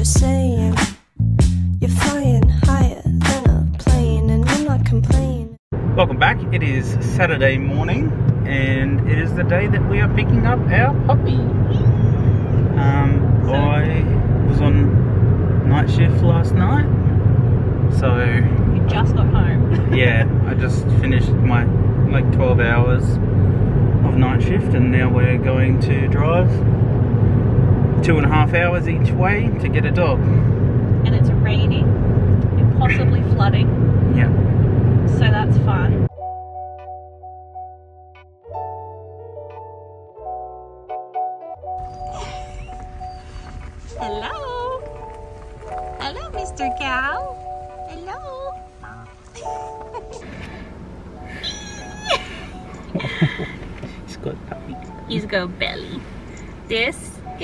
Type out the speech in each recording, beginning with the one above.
you're saying. You're flying higher than a plane, and I'm not complaining. Welcome back. It is Saturday morning, and it is the day that we are picking up our puppy. Um, I was on night shift last night, so You just got home. yeah, I just finished my like 12 hours of night shift, and now we're going to drive two and a half hours each way to get a dog. and it's raining and possibly flooding, Yeah. so that's fun.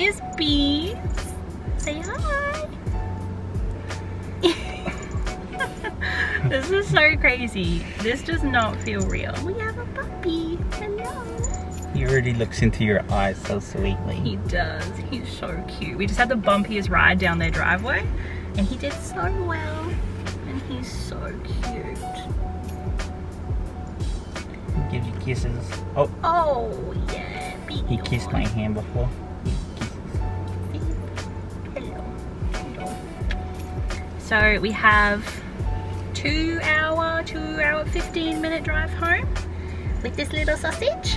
Is. Say hi. this is so crazy. This does not feel real. We have a puppy. Hello. He already looks into your eyes so sweetly. He does. He's so cute. We just had the bumpiest ride down their driveway and he did so well. And he's so cute. He gives you kisses. Oh, Oh, yeah. He kissed my hand before. So we have two hour, two hour, 15 minute drive home with this little sausage.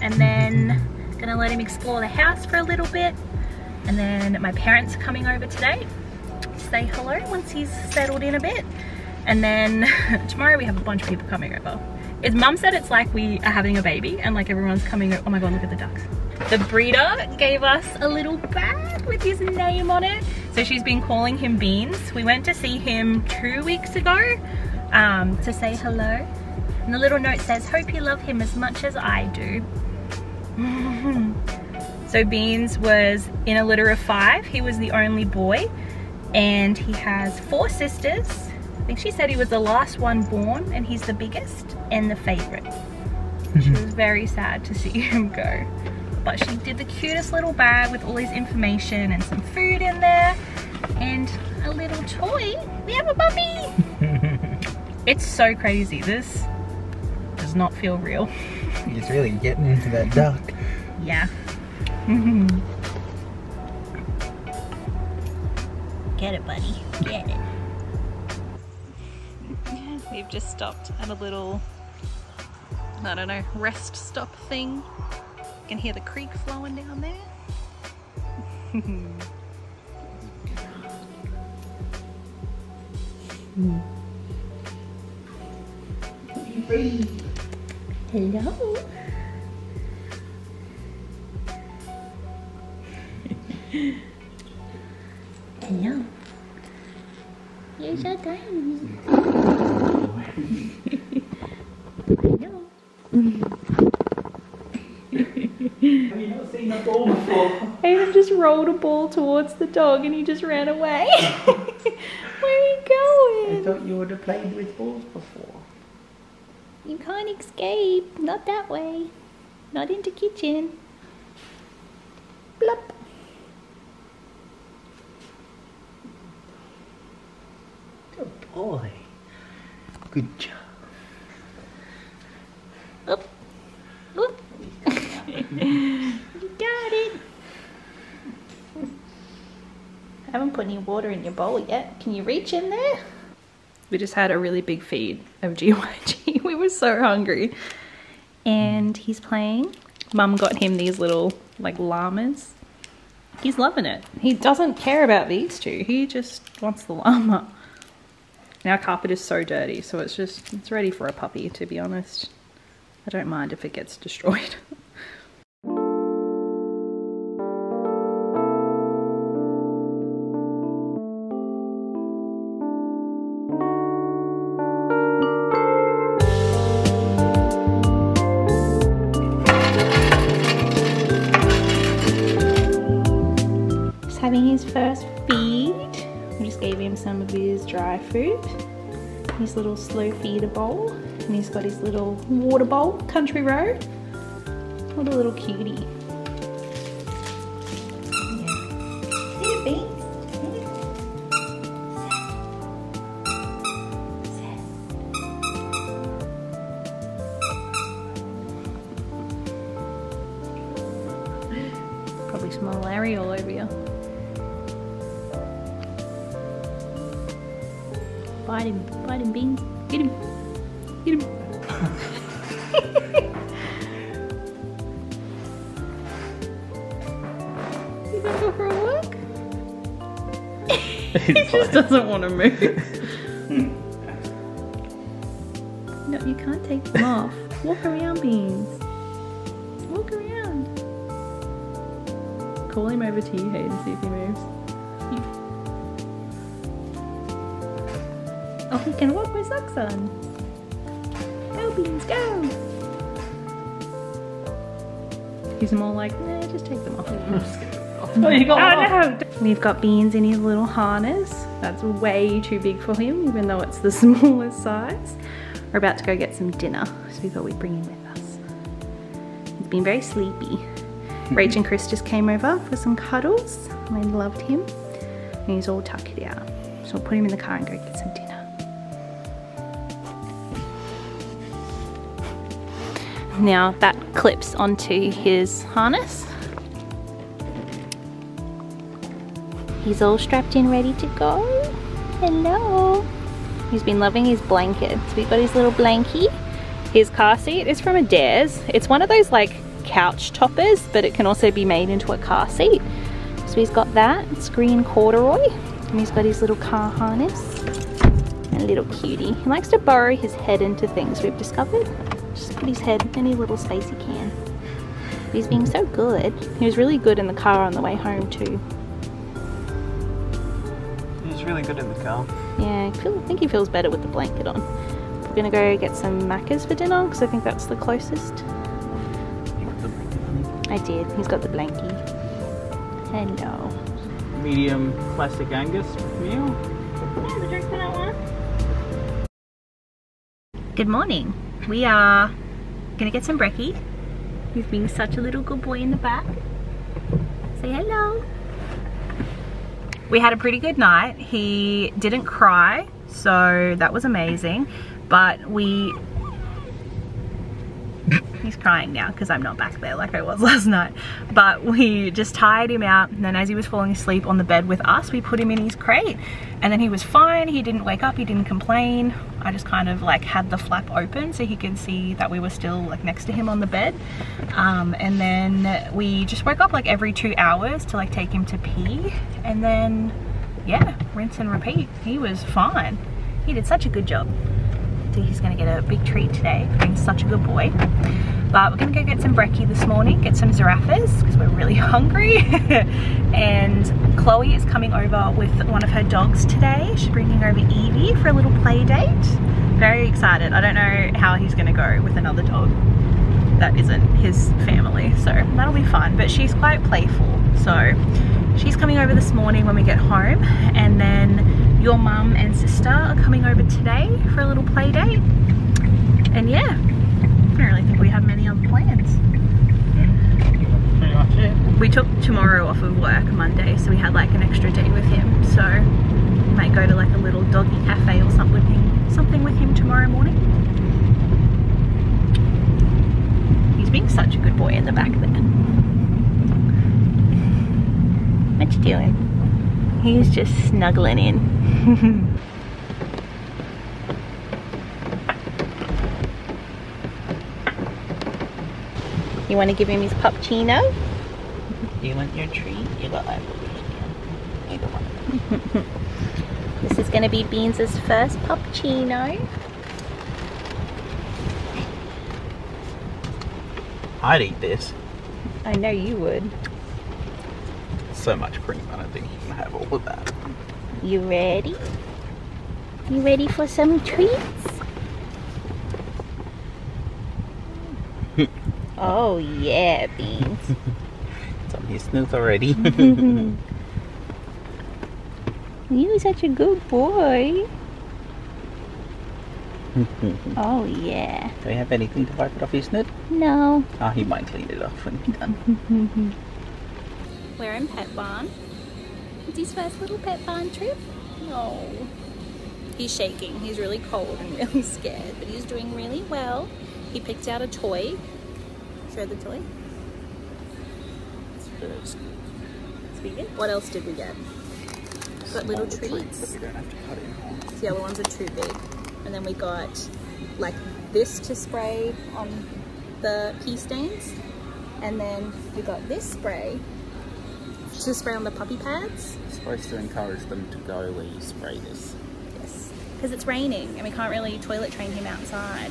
And then gonna let him explore the house for a little bit. And then my parents are coming over today to say hello once he's settled in a bit. And then tomorrow we have a bunch of people coming over. His mum said it's like we are having a baby and like everyone's coming over. Oh my god, look at the ducks. The breeder gave us a little bag with his name on it. So she's been calling him Beans. We went to see him two weeks ago um, to say hello. And the little note says, hope you love him as much as I do. so Beans was in a litter of five. He was the only boy and he has four sisters. I think she said he was the last one born and he's the biggest and the favorite. She was very sad to see him go. But she did the cutest little bag with all his information and some food in there a little toy. We have a puppy! it's so crazy. This does not feel real. He's really getting into that duck. Yeah. Get it, buddy. Get it. We've just stopped at a little, I don't know, rest stop thing. You can hear the creek flowing down there. Hello. Hello. You're so tiny. Hello. Hayden just rolled a ball towards the dog and he just ran away. Where you thought you would have played with balls before. You can't escape. Not that way. Not into kitchen. Blop. Good oh, boy. Good job. Up. Oop. you got it. I haven't put any water in your bowl yet. Can you reach in there? We just had a really big feed of GYG. we were so hungry. And he's playing. Mum got him these little like llamas. He's loving it. He doesn't care about these two. He just wants the llama. Now carpet is so dirty, so it's just it's ready for a puppy to be honest. I don't mind if it gets destroyed. his first feed. I just gave him some of his dry food, his little slow feeder bowl, and he's got his little water bowl, country road. What a little cutie. probably some Larry all over you. Bite him, bite him, Bean. Get him, get him. you gonna go for a walk? he just doesn't want to move. no, you can't take them off. Walk around, Beans. Walk around. Call him over to you, Hayden, see if he moves. He can walk with socks on. Go, Beans, go! He's more like, nah, just take them off. Oh, you got Oh no! We've got Beans in his little harness. That's way too big for him, even though it's the smallest size. We're about to go get some dinner, so we thought we'd bring him with us. He's been very sleepy. Rach and Chris just came over for some cuddles, and they loved him. And he's all tucked out. So we'll put him in the car and go get some dinner. Now that clips onto his harness. He's all strapped in, ready to go. Hello. He's been loving his blanket. So we've got his little blankie. His car seat is from Adairs. It's one of those like couch toppers, but it can also be made into a car seat. So he's got that. It's green corduroy. And he's got his little car harness. And a little cutie. He likes to burrow his head into things we've discovered. Just put his head in any little space he can. But he's being so good. He was really good in the car on the way home too. He's really good in the car. Yeah, I, feel, I think he feels better with the blanket on. We're gonna go get some macas for dinner because I think that's the closest. You got the blanket, I did. He's got the blankie. Hello. Medium classic Angus meal. Good morning. We are gonna get some brekkie. He's being such a little good boy in the back. Say hello. We had a pretty good night. He didn't cry, so that was amazing. But we He's crying now because I'm not back there like I was last night. But we just tired him out and then as he was falling asleep on the bed with us, we put him in his crate. And then he was fine, he didn't wake up, he didn't complain. I just kind of like had the flap open so he could see that we were still like next to him on the bed. Um, and then we just woke up like every two hours to like take him to pee. And then, yeah, rinse and repeat. He was fine. He did such a good job. He's gonna get a big treat today for being such a good boy. But we're gonna go get some brekkie this morning, get some Zarraffa's because we're really hungry. and Chloe is coming over with one of her dogs today. She's bringing over Evie for a little play date. Very excited. I don't know how he's gonna go with another dog that isn't his family. So that'll be fun. But she's quite playful. So she's coming over this morning when we get home. And then your mum and sister are coming over today for a little play date. And yeah, I don't really think we have many other plans. We took tomorrow off of work, Monday, so we had like an extra day with him. So we might go to like a little doggy cafe or something something with him tomorrow morning. He's being such a good boy in the back there. What you doing? He's just snuggling in. you want to give him his puppuccino? You want your treat? You got that. Either one. This is going to be Beans' first puppuccino. I'd eat this. I know you would. So much cream, I don't think you can have all of that. You ready? You ready for some treats? oh yeah, Beans. It's on his snoot already. you such a good boy. Oh yeah. Do you have anything to wipe it off his snoot? No. Ah, he might clean it off when he's done. We're in Petbarn. It's his first little Petbarn trip. No. He's shaking. He's really cold and really scared, but he's doing really well. He picked out a toy. Show the toy. But it was good. It's vegan. What else did we get? Got little treats. But we don't have to cut it in half. The other ones are too big. And then we got like this to spray on the pee stains. And then we got this spray to spray on the puppy pads. It's supposed to encourage them to go where you spray this. Yes. Because it's raining and we can't really toilet train him outside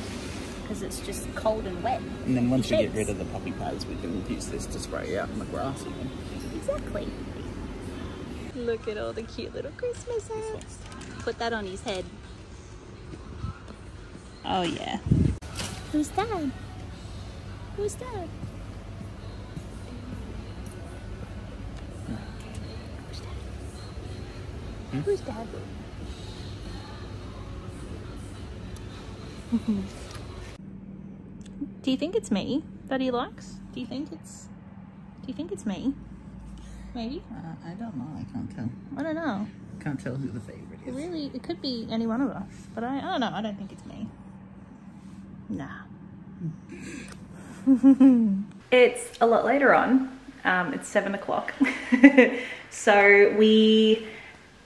because it's just cold and wet. And then once we get rid of the puppy pads, we can use this to spray out in the grass even. Exactly. Look at all the cute little Christmas hats. Put that on his head. Oh yeah. Who's dad? Who's dad? Who's dad? Do you think it's me that he likes? Do you think it's do you think it's me? Maybe? Uh, I don't know. I can't tell. I don't know. Can't tell who the favourite is. really, it could be any one of us, but I, I don't know. I don't think it's me. Nah. it's a lot later on. Um, it's seven o'clock. so we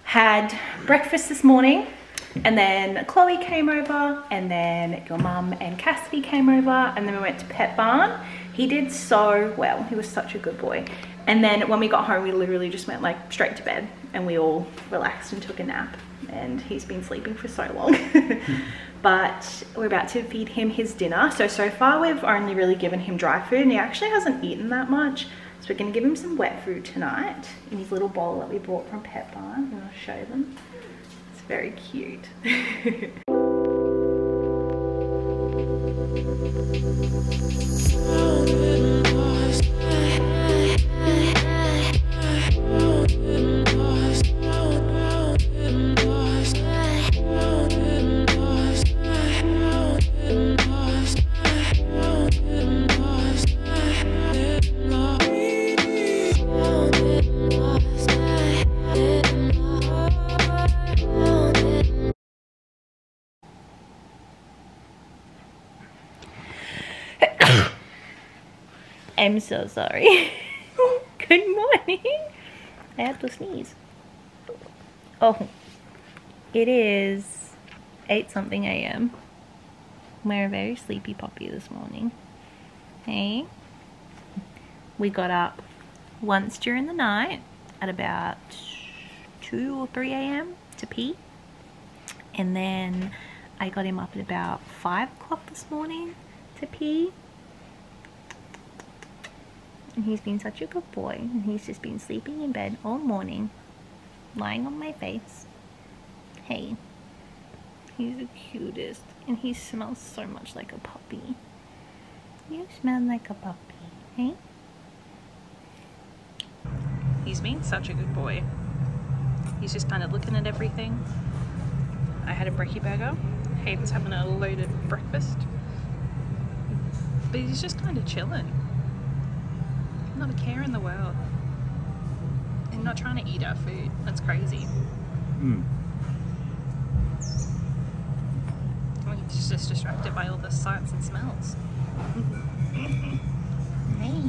had breakfast this morning, and then Chloe came over, and then your mum and Cassidy came over, and then we went to Petbarn. He did so well. He was such a good boy. And then when we got home, we literally just went like straight to bed, and we all relaxed and took a nap. And he's been sleeping for so long. but we're about to feed him his dinner. So, so far we've only really given him dry food and he actually hasn't eaten that much. So we're gonna give him some wet food tonight in his little bowl that we bought from Petbarn. And I'll show them. It's very cute. I'm so sorry. Good morning. I had to sneeze. Oh, it is 8 something a.m. We're a very sleepy puppy this morning. Hey? We got up once during the night at about 2 or 3 a.m. to pee. And then I got him up at about 5 o'clock this morning to pee. And he's been such a good boy. And he's just been sleeping in bed all morning, lying on my face. Hey, he's the cutest. And he smells so much like a puppy. You smell like a puppy, hey? He's been such a good boy. He's just kind of looking at everything. I had a brekkie burger. Hayden's having a loaded breakfast. But he's just kind of chilling. Not a care in the world. And not trying to eat our food. That's crazy. Mm. He's just distracted by all the sights and smells. hey.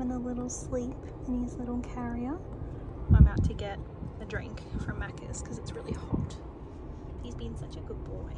having a little sleep in his little carrier. I'm out to get a drink from Macca's because it's really hot. He's been such a good boy.